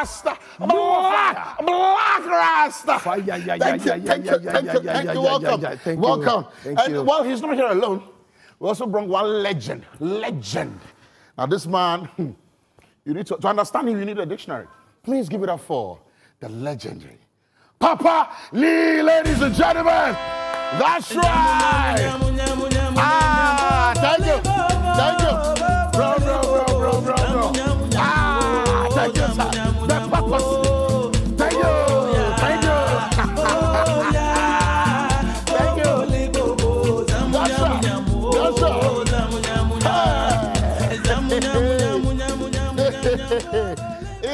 Rasta. Blakk, Blakk Rasta. Fire, yeah, yeah, Thank you, thank you, thank you, thank you. Welcome, yeah, yeah. Thank you. welcome. And you. well, he's not here alone. We also brought one legend, legend. Now this man, hmm, you need to, to understand him. You need a dictionary. Please give it up for the legendary Paa Nii, ladies and gentlemen. That's right.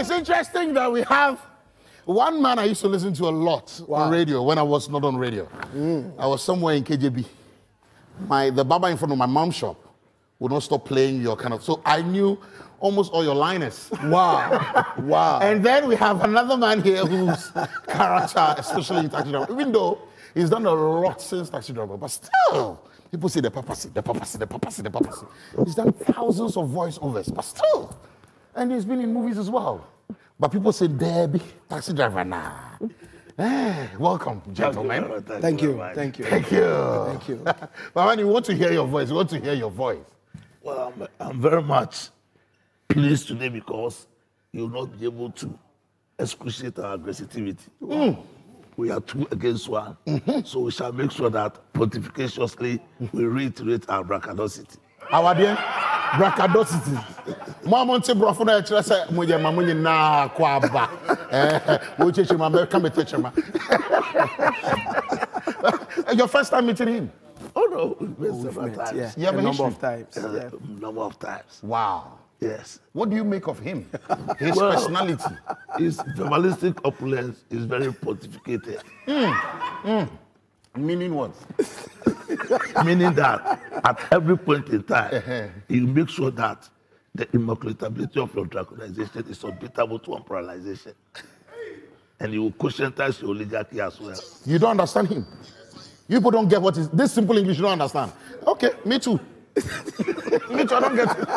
It's interesting that we have one man I used to listen to a lot on radio when I was not on radio. Mm. I was somewhere in KJB. My the barber in front of my mom's shop would not stop playing your kind of. So I knew almost all your liners. Wow. wow. And then we have another man here whose character, especially in Taxi Driver, even though he's done a lot since Taxi Driver, but still, people say the papacy, the papacy, the papacy, the papacy. He's done thousands of voiceovers, but still. And he's been in movies as well. But people say, Debbie, Taxi Driver, nah. Eh, welcome, gentlemen. Thank you. Thank you. Thank you. Thank you. but when you want to hear your voice, you want to hear your voice. Well, I'm, I'm very much pleased today because you'll not be able to excruciate our aggressivity. We are two against one. So we shall make sure that pontificatiously we reiterate our brachadosity. awadeɛ bracadosity mo a monte borɔfo no ɛkyerɛ sɛ moyɛ ma mo nyinaa kɔ aba. Wɔkyekyere ma mɛka mɛtɛkyerɛ ma. Your first time meeting him? Oh no, we've met several Met, times. yeah. You have a a number of times. Uh, Yeah. number of times. wow. Yes. what do you make of him? His Well- personality. His verbalistic opulence is very pontificated, meaning what? Meaning that at every point in time, uh-huh. you make sure that the immaculatability of your draconization is unbeatable to unpluralization. And you will cushionize your oligarchy as well. you don't understand him you people don't get what is this simple english you don't understand okay me too me too i don't get it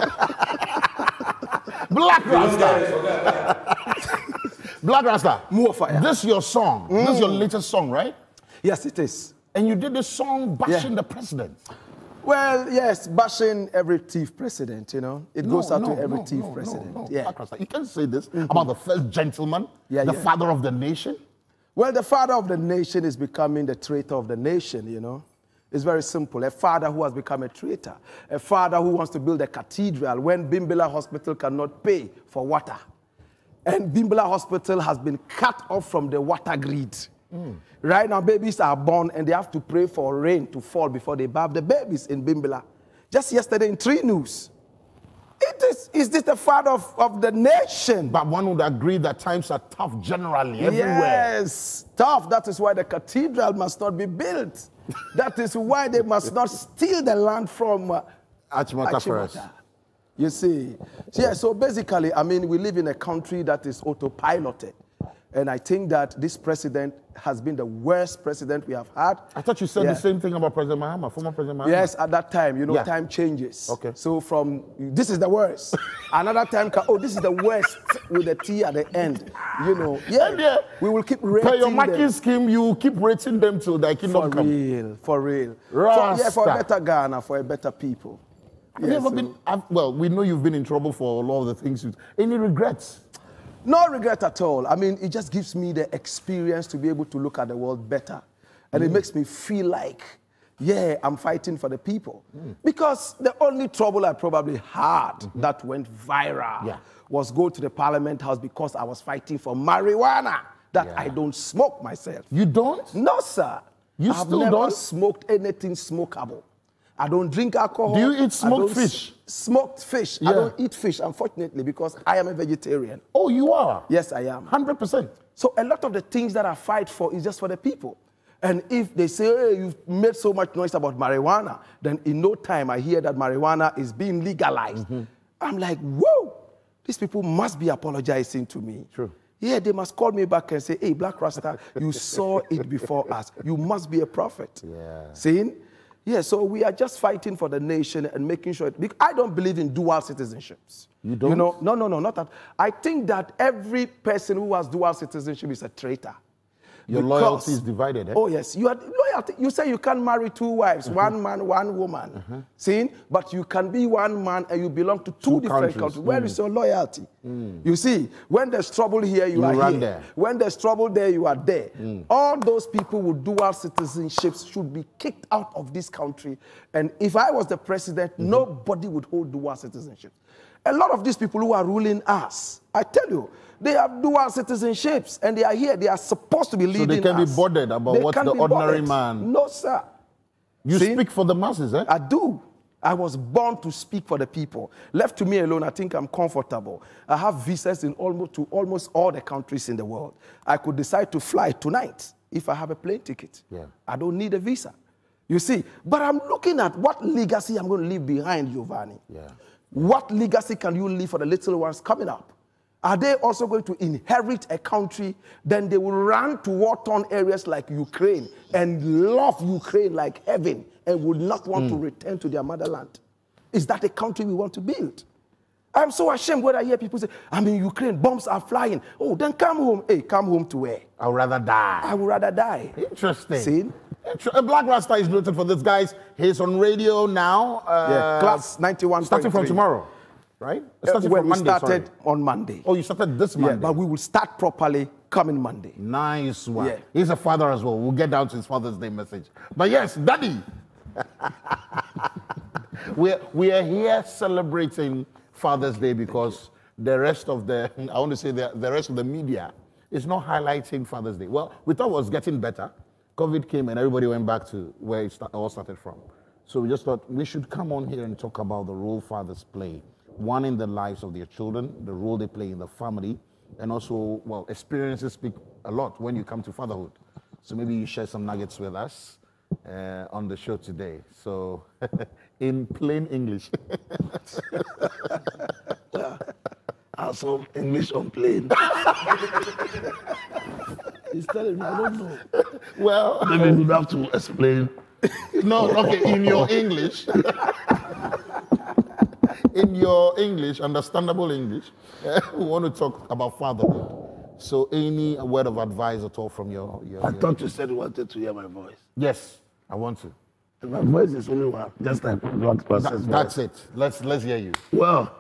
Blakk Rasta Blakk Rasta More fire. this your song this is your mm. latest song right Yes, it is. And you did this song bashing Yeah. the president. Well, yes, bashing every thief president, you know. It goes out no, to every no, thief no, president. No, no. Yeah. You can say this mm-hmm. about the first gentleman, Yeah, the yeah. father of the nation. Well, the father of the nation is becoming the traitor of the nation, you know. It's very simple. A father who has become a traitor. A father who wants to build a cathedral when Bimbilla Hospital cannot pay for water. And Bimbilla Hospital has been cut off from the water grid. Right now, babies are born and they have to pray for rain to fall before they bath the babies in Bimbilla. Just yesterday in Three News. It is, is this the father of, of the nation? But one would agree that times are tough generally, everywhere. Yes, tough. That is why the cathedral must not be built. that is why they must not steal the land from uh, Achimota Forest. Achimota. You see, so, yeah. So basically, I mean, we live in a country that is autopiloted, and I think that this president has been the worst president we have had. I thought you said Yeah. the same thing about President Mahama, former President Mahama. Yes, at that time, you know, Yeah. time changes. Okay. So from this is the worst, another time, oh, this is the worst with the T at the end. You know, yeah. And yeah, we will keep Per rating your them. marking scheme, you keep rating them till thy For kingdom come. real, for real. For, yeah, for a better Ghana, for a better people. Have you Yeah, ever so- been, I've- well, we know you've been in trouble for a lot of the things you, any regrets? No regret at all. I mean, it just gives me the experience to be able to look at the world better. And Mm. it makes me feel like, yeah, I'm fighting for the people. Because the only trouble I probably had that went viral. Yeah. was go to the parliament house because I was fighting for marijuana that Yeah. I don't smoke myself. You don't? No, sir. You I have still never don't? smoked anything smokable. I don't drink alcohol. Do you eat smoked fish? Smoked fish. Yeah. I don't eat fish, unfortunately, because I am a vegetarian. Oh, you are? Yes, I am. 100%. So a lot of the things that I fight for is just for the people. And if they say, hey, you've made so much noise about marijuana, then in no time I hear that marijuana is being legalized. Mm-hmm. I'm like, whoa, these people must be apologizing to me. True. Yeah, they must call me back and say, hey, Blakk Rasta, you saw it before us. You must be a prophet. Yeah. Seeing? Yeah, so we are just fighting for the nation and making sure. It, I don't believe in dual citizenships. You don't? You know, no, no, no, not that. I think that every person who has dual citizenship is a traitor. Your Because- loyalty is divided, eh? Oh yes, you are loyalty. You say you can't marry two wives, mm-hmm. one man, one woman. Mm-hmm. See, but you can be one man and you belong to two, Two different countries. countries. Where is mm. your loyalty? Mm. You see, when there's trouble here, you, You are here. there. When there's trouble there, you are there. Mm. All those people with dual citizenships should be kicked out of this country. And if I was the president, mm-hmm. nobody would hold dual citizenship. A lot of these people who are ruling us, I tell you, they have dual citizenships and they are here. They are supposed to be leading So they can be bothered about They what the ordinary bothered. man- No, sir. You See? speak for the masses, eh? I do. I was born to speak for the people. Left to me alone, I think I'm comfortable. I have visas in almost to almost all the countries in the world. I could decide to fly tonight if I have a plane ticket. Yeah. I don't need a visa. You see, but I'm looking at what legacy I'm going to leave behind, Giovanni. Yeah. What legacy can you leave for the little ones coming up? Are they also going to inherit a country? Then they will run to war-torn areas like Ukraine and love Ukraine like heaven and would not want to hmm. return to their motherland. Is that a country we want to build? I'm so ashamed when I hear people say, I'm in Ukraine, bombs are flying. Oh, then come home. Hey, come home to where? I'd rather die. I would rather die. Interesting. See? Uh, Blakk Rasta is noted for this, guys. He's on radio now. Uh, Yeah, class 91.3. Starting from tomorrow, right? Uh, Starting when from we started sorry. on Monday. Oh, you started this yeah, Monday. but we will start properly coming Monday. Nice one. Yeah. He's a father as well. We'll get down to his Father's Day message. But yes, Daddy. we're, we are here celebrating Father's Day because the rest of the, I want to say the, the rest of the media is not highlighting Father's Day. Well, we thought it was getting better. COVID came and everybody went back to where it start, all started from. So we just thought we should come on here and talk about the role fathers play. One in the lives of their children, the role they play in the family, and also, well, experiences speak a lot when you come to fatherhood. So maybe you share some nuggets with us uh, on the show today. So, in plain English, some English on plane. He's telling me, I don't know. well, Maybe we'd um, have to explain. no, okay, in your English, in your English, understandable English, we want to talk about fatherhood. So, any word of advice at all from your, your, I your thought you said you wanted to hear my voice. yes, I want to. My voice is only one, just like Black Pastor's That- that's it. Let's let's hear you. Well,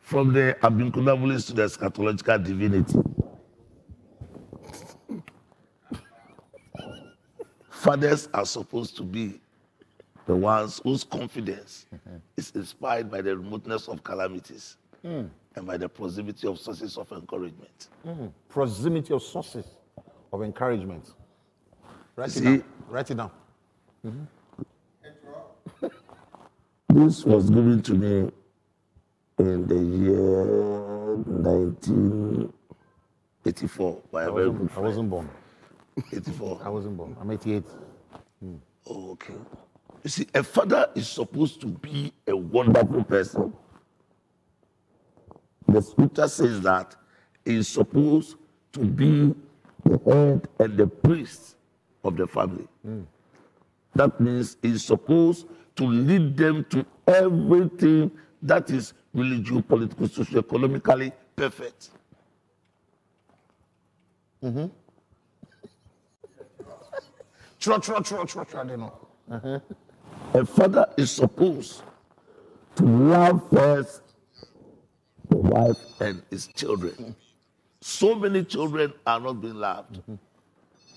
from the Abinkunabulist to the eschatological divinity. Fathers are supposed to be the ones whose confidence is inspired by the remoteness of calamities and by the proximity of sources of encouragement. Proximity of sources of encouragement. Write it See- down. Write it down. This was given to me in the year 1984 by a very good I friend. wasn't born. 84. I wasn't born. I'm 88. Oh, okay. You see, a father is supposed to be a wonderful person. The scripture says that he is supposed to be the head and the priest of the family. Hmm. That means he's supposed to lead them to everything that is religious, political, socio economically perfect. Tro, tro, know. Uh-huh. A father is supposed to love first the wife and his children. So many children are not being loved.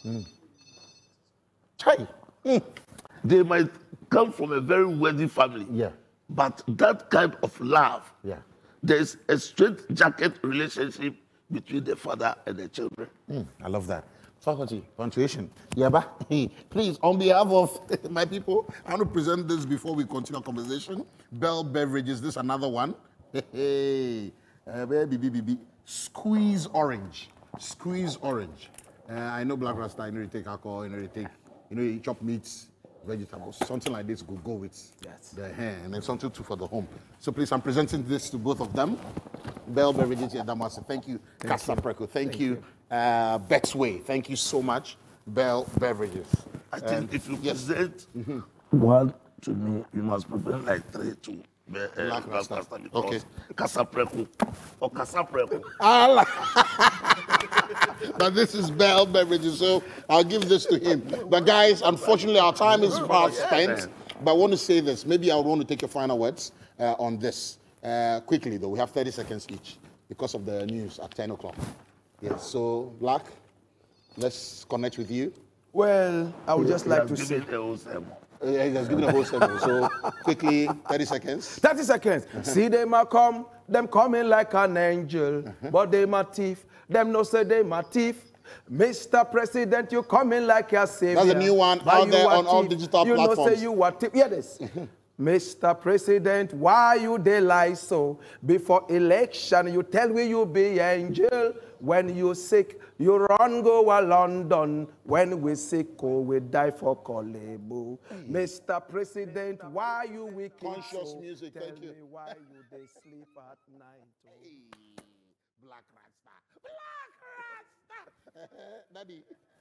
Mm-hmm. Chai. Mm. They might come from a very wealthy family. Yeah. But that kind of love, Yeah. there's a straight jacket relationship between the father and the children. Mm, I love that. Faculty, punctuation. Yaba, please, on behalf of my people, I want to present this before we continue our conversation. Bell Beverages, this another one. Hey, uh, baby, baby, baby. Squeeze orange. Squeeze orange. Uh, I know Blakk Rasta, you know you take alcohol, you know you take, you know you chop meats, vegetables, something like this could go with Yes. the hair, and then something too for the home. So please, I'm presenting this to both of them. Bell Beverages here, Damasi. Thank you, Casapreco. Thank, you, Uh, Betway. Thank you so much, Bell Beverages. I think if you yes. present one to me, you must prevent like three to uh, Blakk Rasta. because Okay. Casapreco or Casapreco. I like but this is Bell Beverages, so I'll give this to him. But guys, unfortunately, our time is fast spent. But I want to say this. Maybe I would want to take your final words uh, on this. Uh, quickly, though, we have 30 seconds each because of the news at 10 o'clock. Yes, so Blakk, let's connect with you. Well, I would just like to say given a whole sermon. Uh, he has given a whole sermon. So quickly, 30 seconds. 30 seconds. See them a come, them coming like an angel, but they my thief. Them no say they my thief. Mr. President, you coming like a savior. That's a new one but out there a on all thief. digital you know say you a thief. Yeah, this. Mr. President, why you they lie so? Before election, you tell me you be angel. When you sick, you run go a London. When we sick, oh, we die for Korle Bu. Mr. President, why you wicked Conscious so? music, Tell thank you. me why you they sleep at night. oh. Blakk Rasta. Blakk Rasta. Daddy. Well, you know,